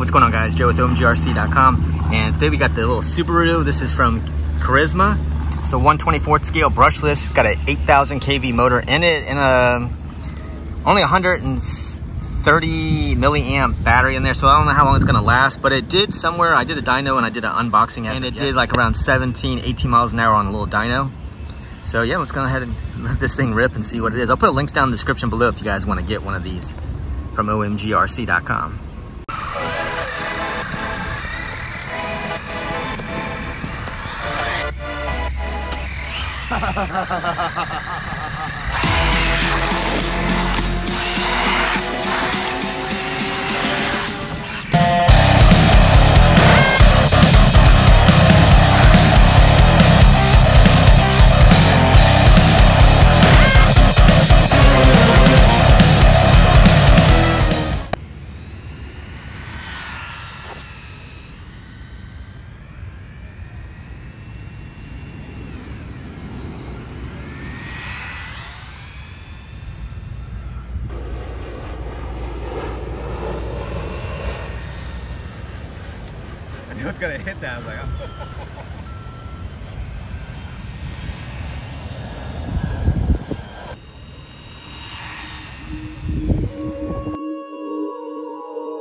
What's going on guys? Joe with OMGRC.com and today we got the little Subaru. This is from Carisma. It's a 124th scale brushless. It's got an 8,000 kV motor in it and um, a only 130 milliamp battery in there. So I don't know how long it's gonna last, but it did somewhere. I did a dyno and I did an unboxing and it did like around 17, 18 miles an hour on a little dyno. So yeah, let's go ahead and let this thing rip and see what it is. I'll put links down in the description below if you guys wanna get one of these from OMGRC.com. ハハハハ! Was gonna hit that. I was like, oh.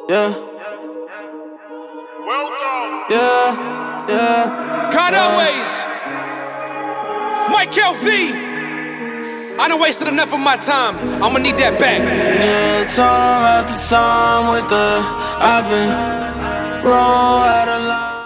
Yeah. Welcome. Yeah, yeah. Conway's. Mike LV. I done wasted enough of my time. I'ma need that back. Yeah, time after time with the I've been wrong out of line.